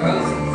goes.